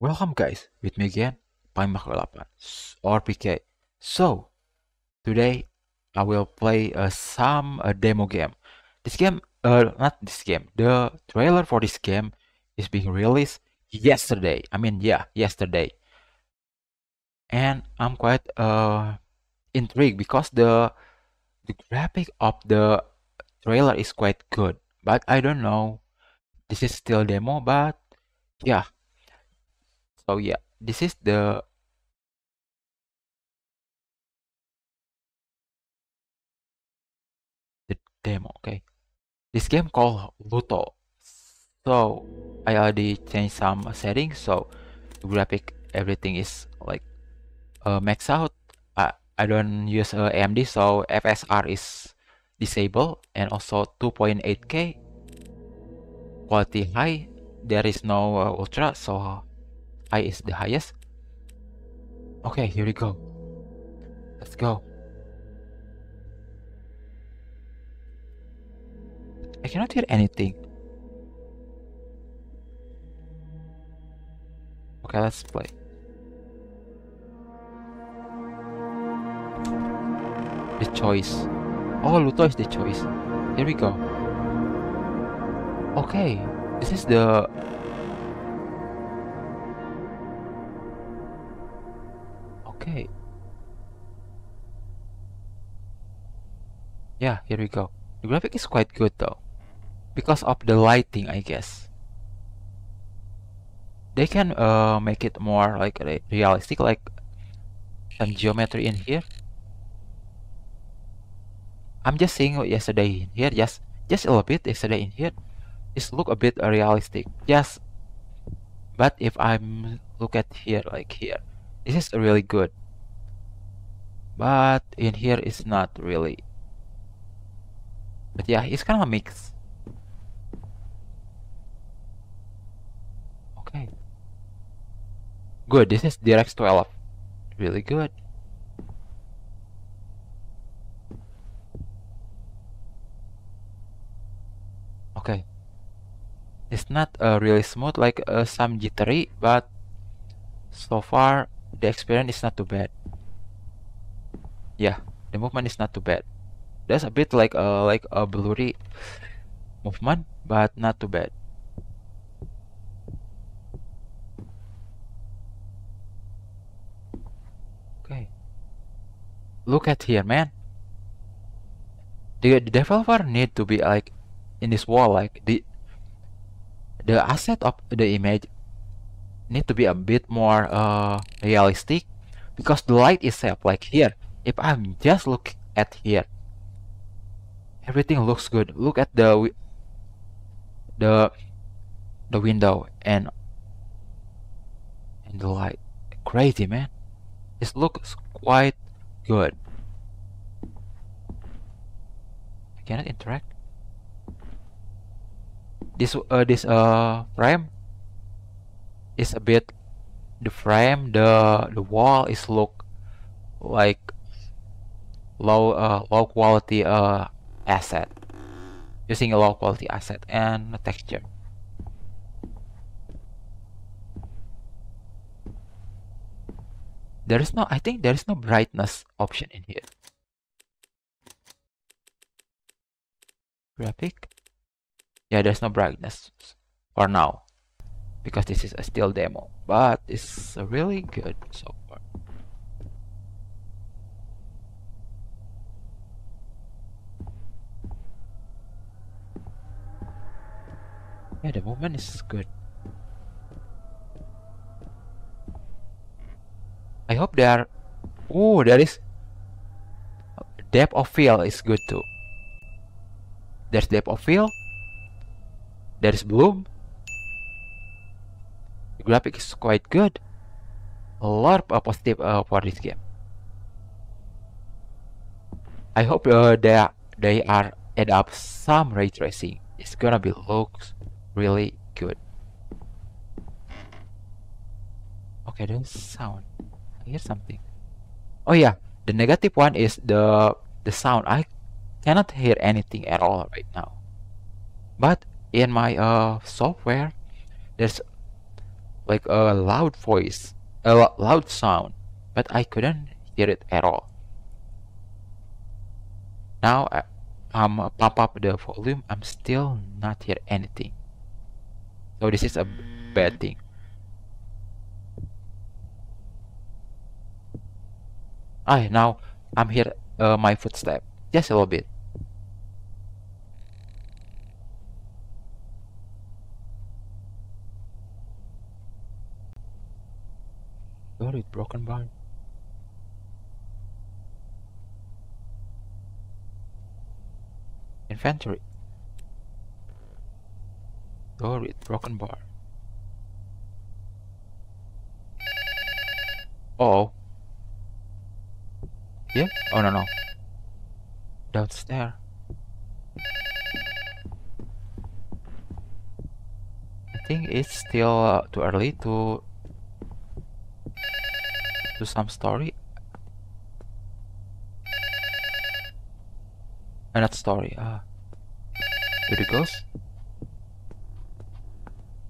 Welcome guys, with me again, Paimak8 or PK. So, today I will play uh, some uh, demo game. This game, uh, not this game, the trailer for this game is being released yesterday. I mean, yeah, yesterday. And I'm quite uh, intrigued because the the graphic of the trailer is quite good. But I don't know, this is still demo, but yeah, so yeah, this is the the demo. Okay, this game called Luto. So I already changed some settings. So graphic everything is like uh, max out. I I don't use uh, AMD, so FSR is disabled and also 2.8K quality high. There is no uh, ultra, so I is the highest. Okay, here we go. Let's go. I cannot hear anything. Okay, let's play. The choice. Oh, Luto is the choice. Here we go. Okay, this is the Okay. Yeah, here we go. The graphic is quite good though. Because of the lighting, I guess. They can uh, make it more like realistic, like some geometry in here. I'm just seeing yesterday in here, just just a little bit yesterday in here. This look a bit realistic. Just but if I'm look at here like here, this is really good but in here it's not really. But yeah it's kind of a mix. Okay. Good this is DirectX 12 really good. Okay. It's not uh, really smooth like uh, some jittery but so far the experience is not too bad. Yeah, the movement is not too bad. There's a bit like a like a blurry movement, but not too bad. Okay. Look at here, man. The, the developer need to be like in this wall, like the the asset of the image need to be a bit more uh, realistic because the light itself like here if I'm just look at here everything looks good. Look at the the the window and and the light. Crazy man. This looks quite good. I cannot interact? This uh this uh frame is a bit the frame the the wall is look like low uh, low quality uh, asset. Using a low quality asset and texture. There is no I think there is no brightness option in here. Graphic? Yeah there's no brightness for now because this is a still demo but it's really good so far. Yeah the movement is good. I hope they are oh there is depth of field is good too. There's depth of field. There's bloom graphic is quite good. A lot of positive uh, for this game. I hope uh, they they are add up some ray tracing. It's gonna be looks really good. Okay, there's sound. I hear something. Oh yeah, the negative one is the the sound. I cannot hear anything at all right now. But in my uh, software, there's like a loud voice, a loud sound, but I couldn't hear it at all. Now I, um, pump up the volume, I'm still not hear anything. So this is a bad thing. Ah, now I'm here uh, my footstep, just a little bit. With broken bar. Inventory. Door with broken bar. oh. Yeah? Oh no no. Downstairs. I think it's still uh, too early to do some story. Uh, not story, uh, ghost?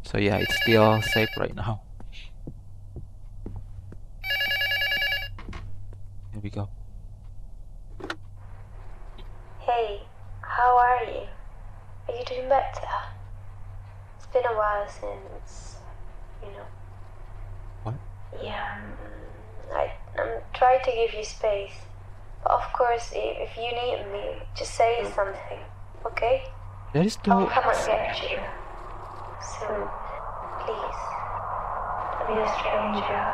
So yeah, it's still safe right now. Here we go. Hey, how are you? Are you doing better? It's been a while since, you know. What? Yeah, I, I'm trying to give you space. But of course, if you need me, just say something, okay? There is I'll no. come and get you. Soon. Please. Be a stranger.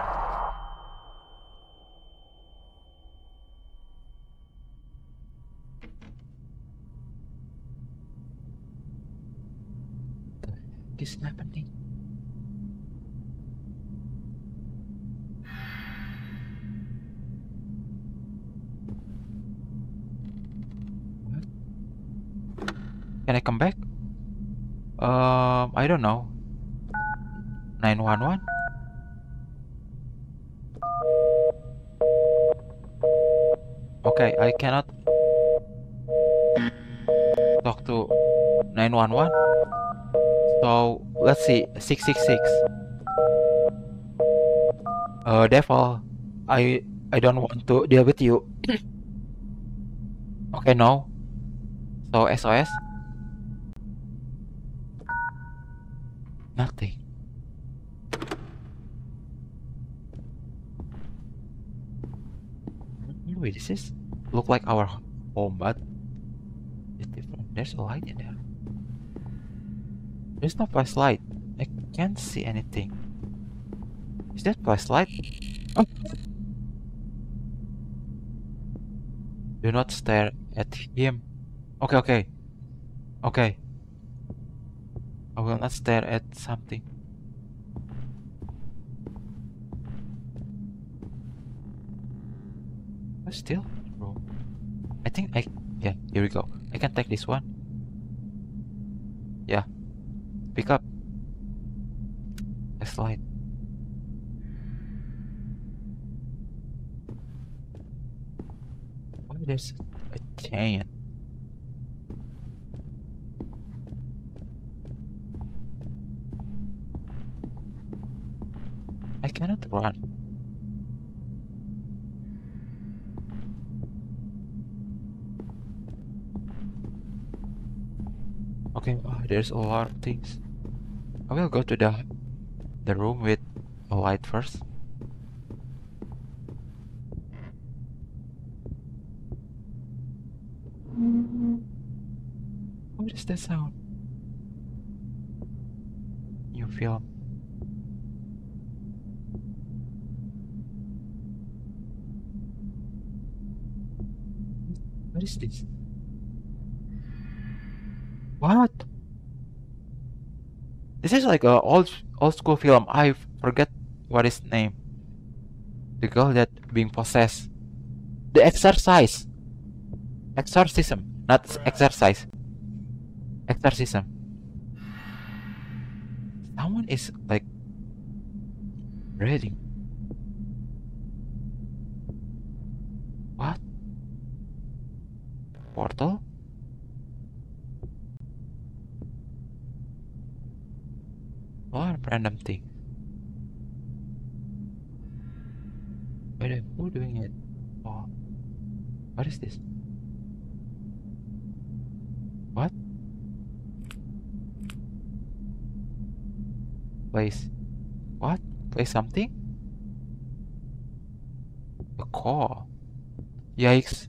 What is happening? Can I come back? Um, I don't know. 911? Okay, I cannot talk to 911. So let's see, 666. Uh, devil, I I don't want to deal with you. okay, no. So SOS. Nothing. Wait, this is look like our home, but it's different. There's a light in there. There's no flashlight. I can't see anything. Is that flashlight? Oh. Do not stare at him. Okay, okay. Okay. I will not stare at something. But still, bro. I think I... Yeah, here we go. I can take this one. Yeah. Pick up. A slide. Why there's a chain? I cannot run. Okay, oh, there's a lot of things. I will go to the the room with a light first. What is that sound? New film. What is this? What? This is like a old old school film. I forget what is name. The girl that being possessed. The exercise. Exorcism, not exercise. Exorcism. Someone is like breathing. What? Portal? What random thing? Wait, who doing it? Oh, what is this? What? Place. What? Place something? A call. Yikes.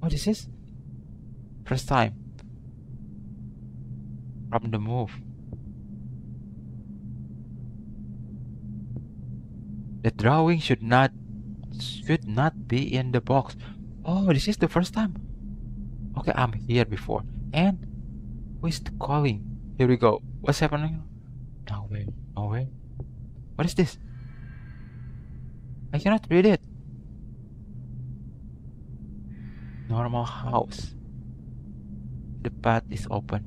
What is this? First time. From the move. Drawing should not should not be in the box. Oh, this is the first time. Okay, I'm here before. And who is calling? Here we go. What's happening? No way. No way. What is this? I cannot read it. Normal house. The path is open.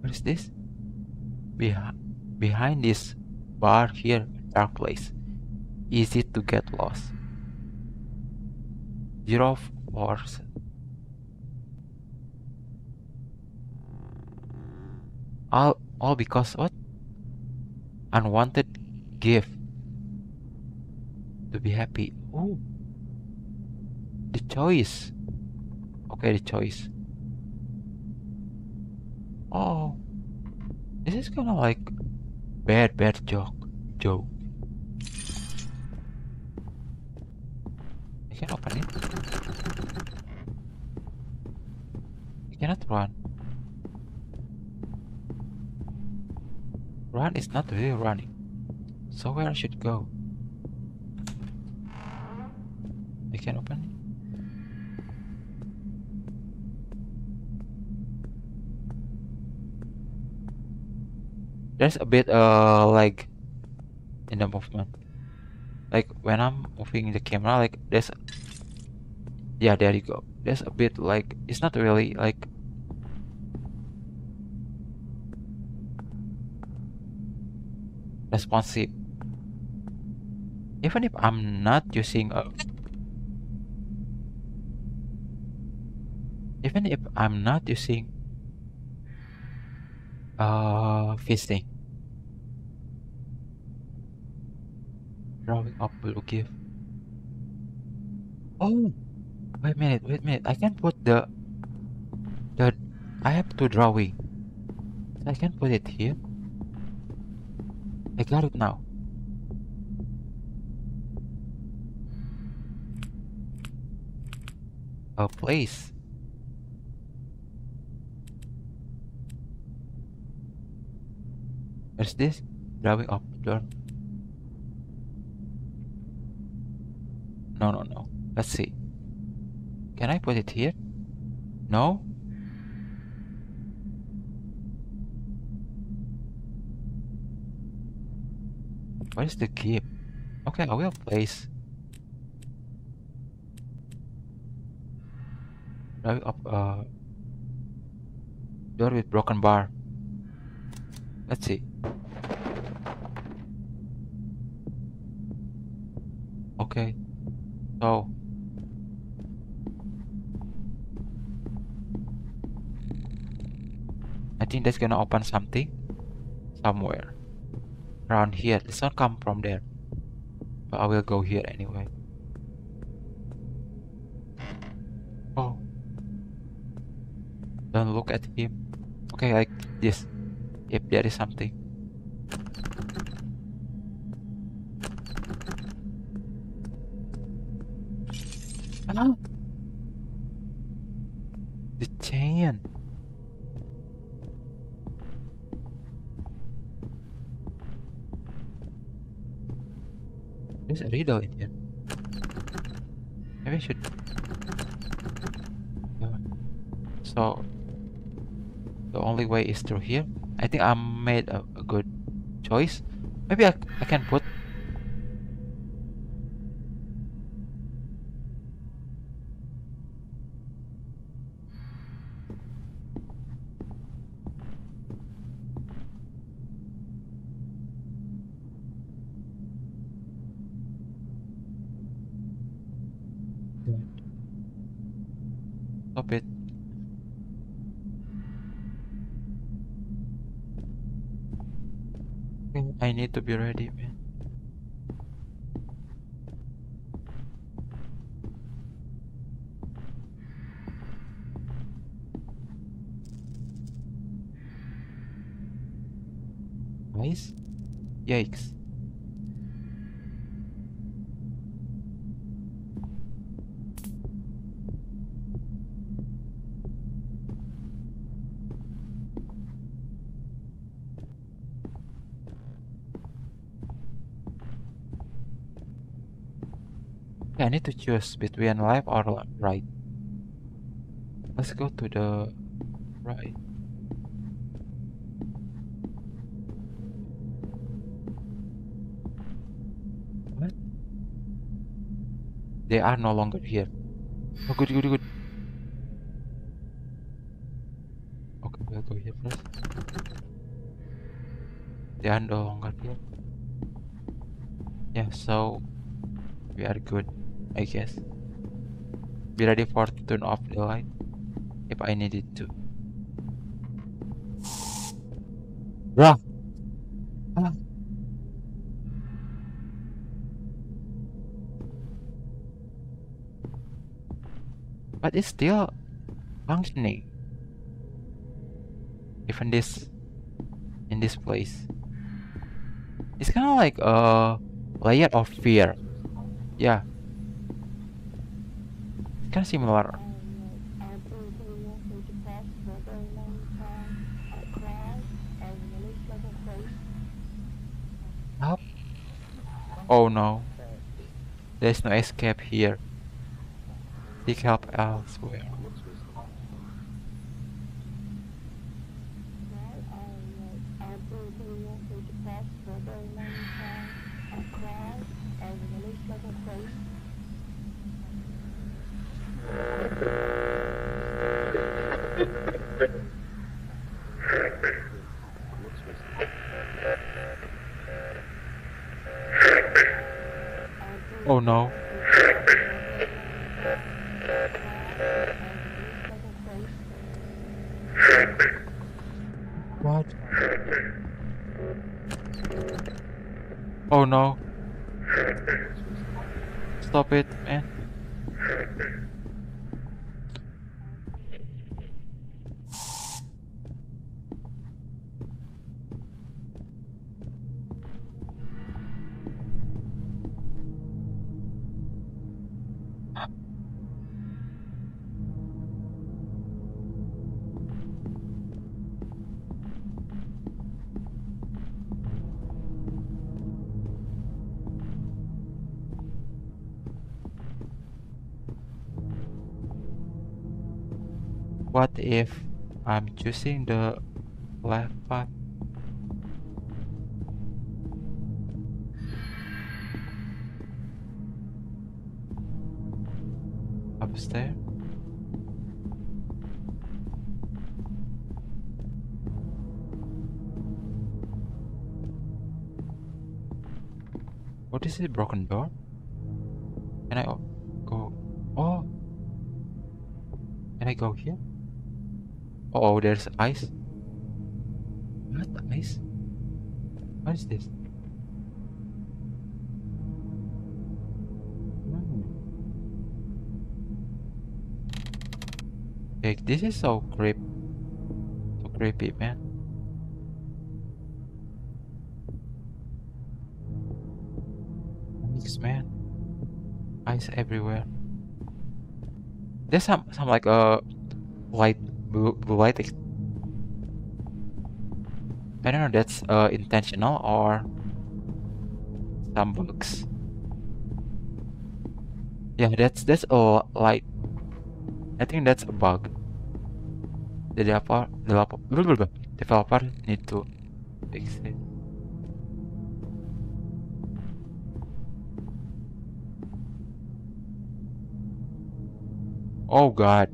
What is this? Behind behind this bar here, dark place. Easy to get lost. Zero force. All all because what? Unwanted gift. To be happy. Oh. The choice. Okay, the choice. Oh. Is This is kinda like bad bad joke joke. I can open it. I cannot run. Run is not really running. So where I should go? I can open There's a bit uh like in the movement. Like when I'm moving the camera, like there's yeah, there you go. There's a bit like it's not really like responsive. Even if I'm not using a even if I'm not using uh fisting drawing up will give oh wait a minute wait a minute. I can put the the I have two drawing. I can put it here. I got it now. A place. What's this? Drawing up door. No, no, no. Let's see. Can I put it here? No? Where's the key? Okay, I will place. Up uh door with broken bar. Let's see. Okay. So. I think that's gonna open something somewhere around here. The sound come from there, but I will go here anyway. Oh, don't look at him. Okay, like this. If there is something. The chain. There's a riddle in here. Maybe I should. So the only way is through here. I think I made a, a good choice. Maybe I, I can put Yikes. I need to choose between left or right. Let's go to the right. They are no longer here. Oh, good, good, good. Okay, we'll go here first. They are no longer here. Yeah, so we are good. I guess. Be ready for to turn off the light if I needed to. Bruh. But it's still functioning. Even this in this place. It's kind of like a layer of fear. Yeah, kind of similar. Help. Oh no. There's no escape here. Seek help elsewhere. What if I'm choosing the left path? What is it? Broken door? Can I go? Oh! Can I go here? Oh, there's ice. What? Ice? What is this? Hmm. Like, this is so creep. So creepy, man. Ice everywhere. There's some, some like a light blue, blue light. I don't know. That's uh intentional or some bugs. Yeah, that's that's a light. I think that's a bug. The developer, developer, developer need to fix it. Oh god.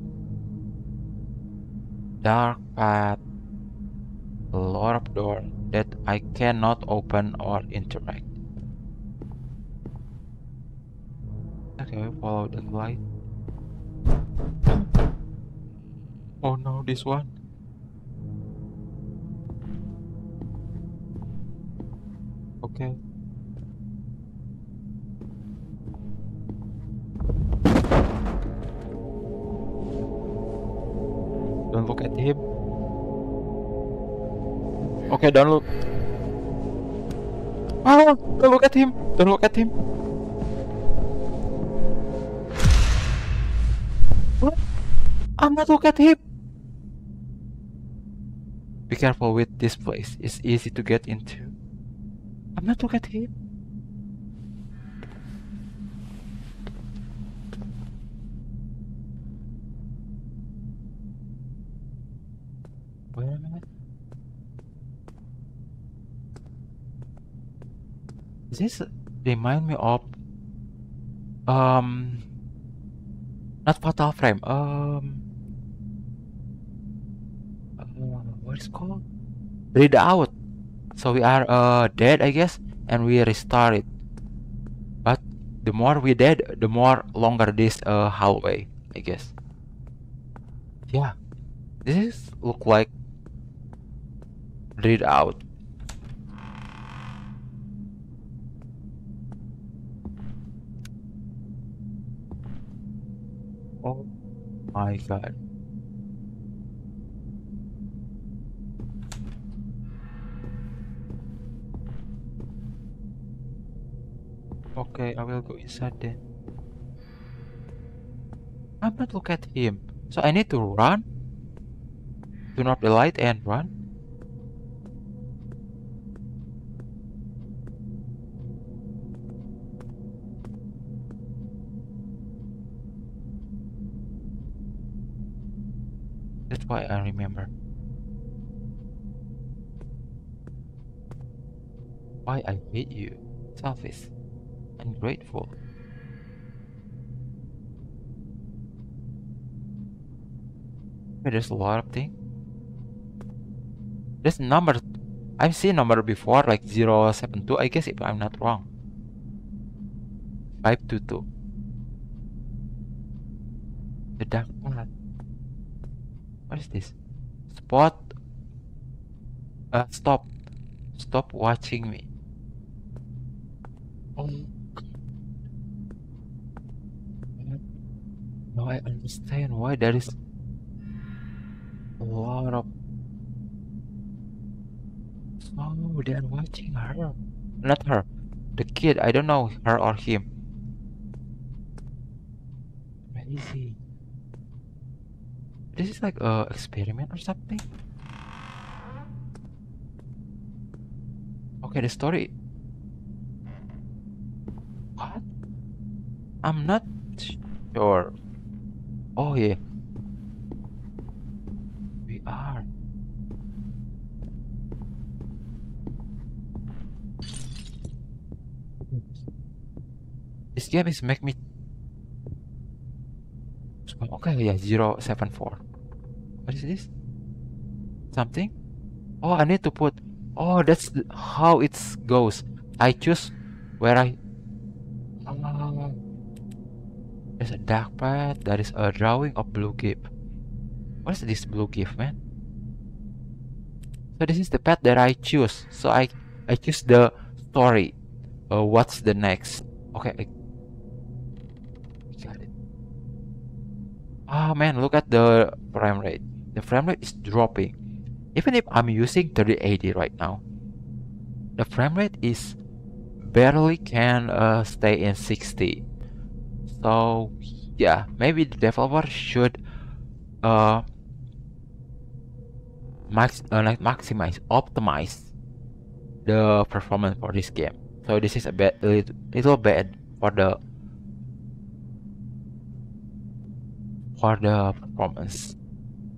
Dark path. A lot of door that I cannot open or interact. Okay, follow the light. Oh no, this one. okay. At him. Okay, don't look. Ah, don't look at him. Don't look at him. What? I'm not look at him. Be careful with this place. It's easy to get into. I'm not look at him. This remind me of um not fatal frame um uh, what is called? Dread Out. So we are uh dead I guess and we restart it. But the more we dead the more longer this uh hallway I guess. Yeah. This is look like Dread Out oh my god. Okay I will go inside then. I'm not look at him. So I need to run? Turn off the light and run why I remember. Why I hate you. Selfish. Ungrateful. There's a lot of things. There's number. I've seen number before, like 072, I guess if I'm not wrong. 522. The dark path. What is this? Spot. Uh, stop. Stop watching me. Oh. Now I understand why there is a lot of. Oh, they are watching her. Not her. The kid. I don't know her or him. Crazy. This is like a experiment or something. Okay, the story. What? I'm not sure. Oh yeah. We are. This game is make me Okay, yeah, 074. What is this? Something? Oh, I need to put... Oh, that's how it goes. I choose where I... Oh. There's a dark path. There is a drawing of blue gift. What is this blue gift, man? So this is the path that I choose. So I I choose the story. Uh, what's the next? Okay, I Oh man, look at the frame rate. The frame rate is dropping. Even if I'm using 3080 right now, the frame rate is barely can uh, stay in 60. So yeah, maybe the developer should uh, max uh, like maximize, optimize the performance for this game. So this is a bit little, little bad for the for the performance.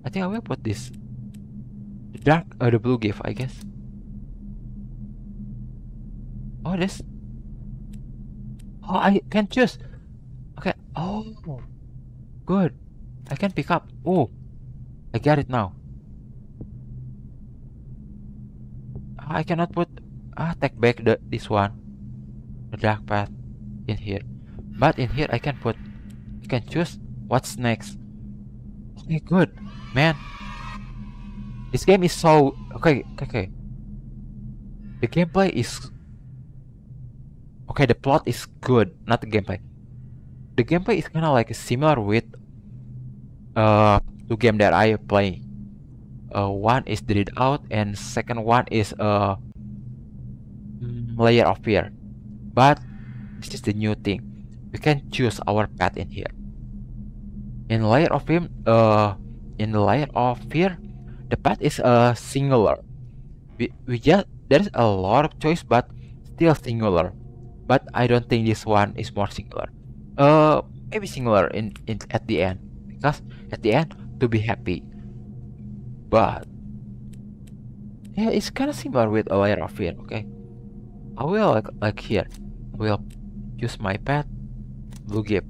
I think I will put this. The dark uh, the blue gift I guess. Oh this. Oh I can choose. Okay. Oh. Good. I can pick up. Oh I get it now. I cannot put ah take back the this one. The dark path in here. But in here I can put I can choose What's next? Okay, good. Man. This game is so... Okay, okay, okay. The gameplay is okay the plot is good not the gameplay the gameplay is kind of like similar with uh two game that I play uh, one is Dread Out and second one is uh Layer of Fear but this is the new thing we can choose our path in here in Layer of Fear uh in the Layer of Fear the path is uh singular. We, we just there's a lot of choice but still singular. But I don't think this one is more singular. Uh maybe singular in, in at the end. Because at the end to be happy. But yeah it's kind of similar with a layer of fear okay? I will like, like here. I will use my pet blue gift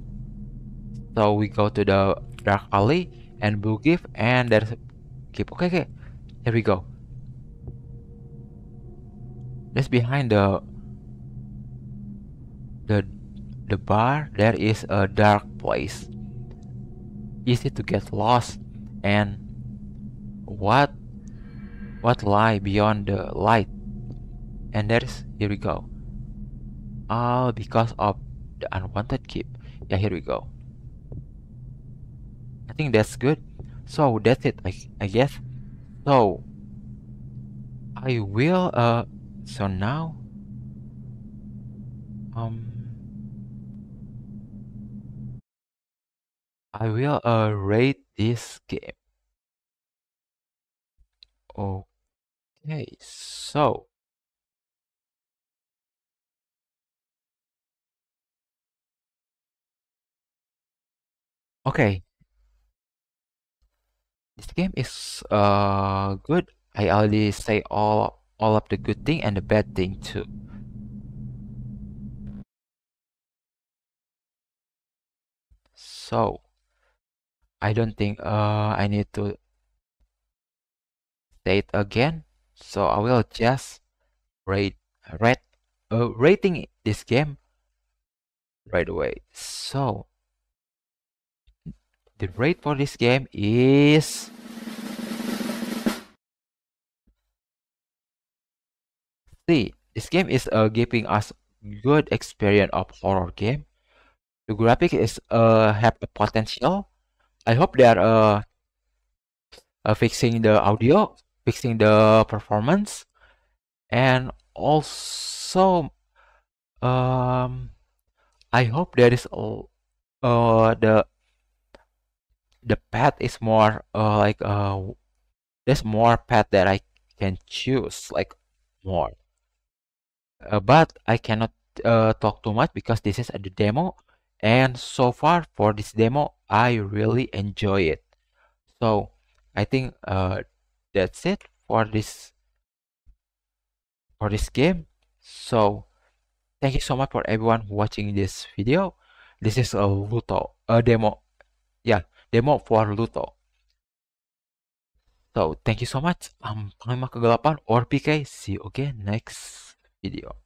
so we go to the dark alley and blue gift and there's gift okay okay. Here we go. Just behind the the the bar there is a dark place. Easy to get lost and what what lie beyond the light? And there's here we go. All because of the unwanted keep. Yeah here we go think that's good. So that's it I, I guess. So I will uh so now um I will uh rate this game. Okay so okay this game is uh good. I already say all all of the good thing and the bad thing too. So I don't think uh I need to say it again. So I will just rate rate uh, rating this game right away. So the rate for this game is see this game is uh, giving us good experience of horror game. The graphic is uh have the potential. I hope they are uh, uh fixing the audio fixing the performance. And also um i hope there is uh the the path is more uh, like uh there's more path that I can choose like more. Uh, but I cannot uh, talk too much because this is a demo. And so far for this demo I really enjoy it. So I think uh, that's it for this for this game. So thank you so much for everyone watching this video. This is a Luto a demo. Yeah demo for Luto. So thank you so much. I'm Panglima Kegelapan or PK. See you again next video.